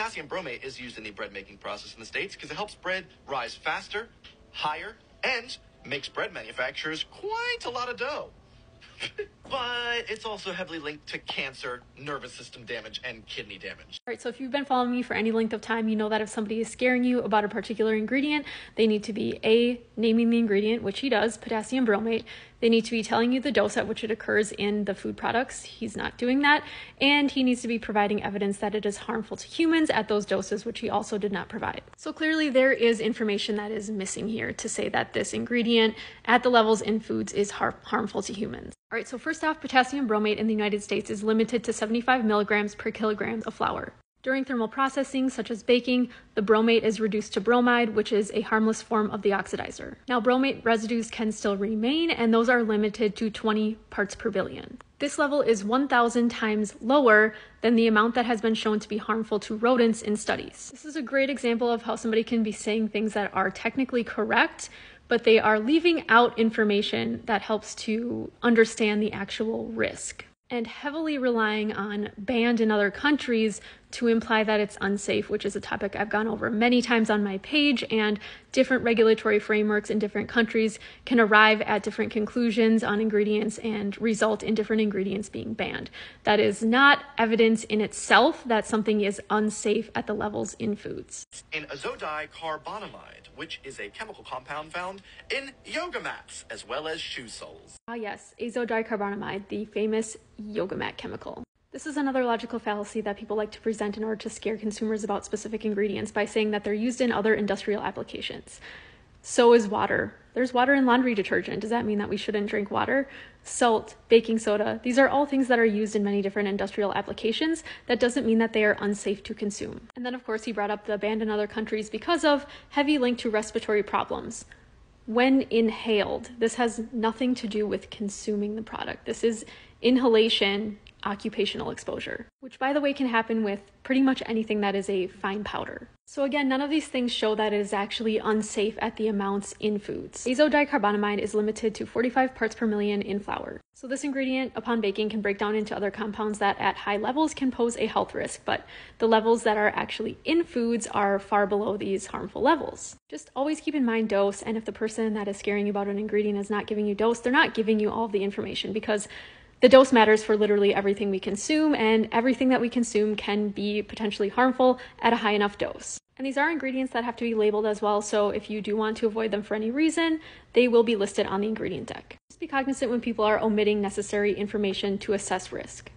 Potassium bromate is used in the bread making process in the States because it helps bread rise faster, higher, and makes bread manufacturers quite a lot of dough. But it's also heavily linked to cancer, nervous system damage, and kidney damage. All right, so if you've been following me for any length of time, you know that if somebody is scaring you about a particular ingredient, they need to be A, naming the ingredient, which he does, potassium bromate. They need to be telling you the dose at which it occurs in the food products. He's not doing that. And he needs to be providing evidence that it is harmful to humans at those doses, which he also did not provide. So clearly, there is information that is missing here to say that this ingredient at the levels in foods is har- harmful to humans. All right, so first off, potassium bromate in the United States is limited to 75 milligrams per kilogram of flour. During thermal processing, such as baking, the bromate is reduced to bromide, which is a harmless form of the oxidizer. Now, bromate residues can still remain, and those are limited to 20 parts per billion. This level is 1,000 times lower than the amount that has been shown to be harmful to rodents in studies. This is a great example of how somebody can be saying things that are technically correct, but they are leaving out information that helps to understand the actual risk. And heavily relying on banned in other countries to imply that it's unsafe, which is a topic I've gone over many times on my page, and different regulatory frameworks in different countries can arrive at different conclusions on ingredients and result in different ingredients being banned. That is not evidence in itself that something is unsafe at the levels in foods. In azodicarbonamide, which is a chemical compound found in yoga mats as well as shoe soles. Ah, yes, azodicarbonamide, the famous yoga mat chemical. This is another logical fallacy that people like to present in order to scare consumers about specific ingredients by saying that they're used in other industrial applications. So is water. There's water in laundry detergent. Does that mean that we shouldn't drink water? Salt, baking soda, these are all things that are used in many different industrial applications. That doesn't mean that they are unsafe to consume. And then, of course, he brought up the ban in other countries because of heavy link to respiratory problems. When inhaled, this has nothing to do with consuming the product. This is inhalation occupational exposure, which by the way can happen with pretty much anything that is a fine powder. So again, none of these things show that it is actually unsafe at the amounts in foods. Azodicarbonamide is limited to 45 parts per million in flour. So this ingredient upon baking can break down into other compounds that at high levels can pose a health risk, but the levels that are actually in foods are far below these harmful levels. Just always keep in mind dose, and if the person that is scaring you about an ingredient is not giving you dose, they're not giving you all the information because the dose matters for literally everything we consume, and everything that we consume can be potentially harmful at a high enough dose. And these are ingredients that have to be labeled as well, so if you do want to avoid them for any reason, they will be listed on the ingredient deck. Just be cognizant when people are omitting necessary information to assess risk.